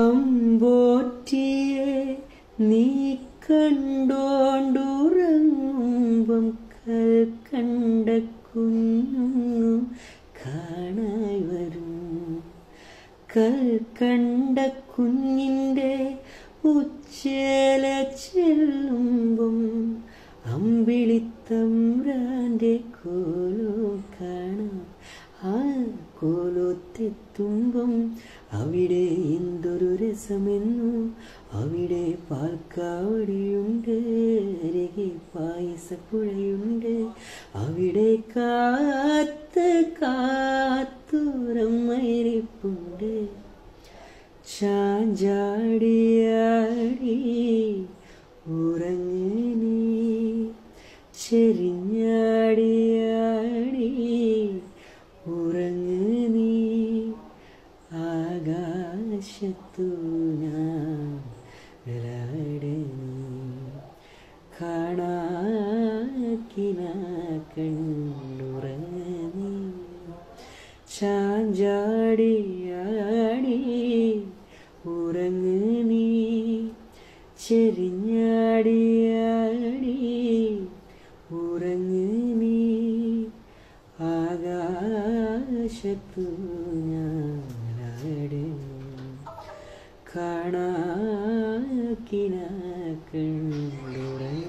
അമ്പോറ്റിയെ നീ കണ്ടോണ്ടുറങ്ങുമ്പം കണ്ട കുഞ്ഞു കാണായി വരും. കൽ കണ്ട കുഞ്ഞിന്റെ ഉച്ചേല ചെല്ലുമ്പം അമ്പിളിത്തമ്പ്രാന്റെ കോ കോലോത്തെത്തുമ്പം അവിടെ എന്തൊരു രസമെന്നു അവിടെ പാൽക്കാവടിയുണ്ട് അരികെ പായസപ്പുഴയുണ്ട്. അവിടെ കാത്ത് കാത്തുറമ്മയിരിപ്പുണ്ട് ചാഞ്ചാടിയാടി ഉറങ്ങി ചെരിഞ്ഞാടിയാടി ആകാശത്തു ഞാൻ കാണാക്കിന കണ്ണുറങ്ങി ചാഞ്ചാടിയാടി ഉറങ്ങി ചെരിഞ്ഞാടിയാടി ഉറങ്ങി ആകാശത്തു ഞാനാടുന്നു കാണാക്കിന കണ്ടുറങ്ങി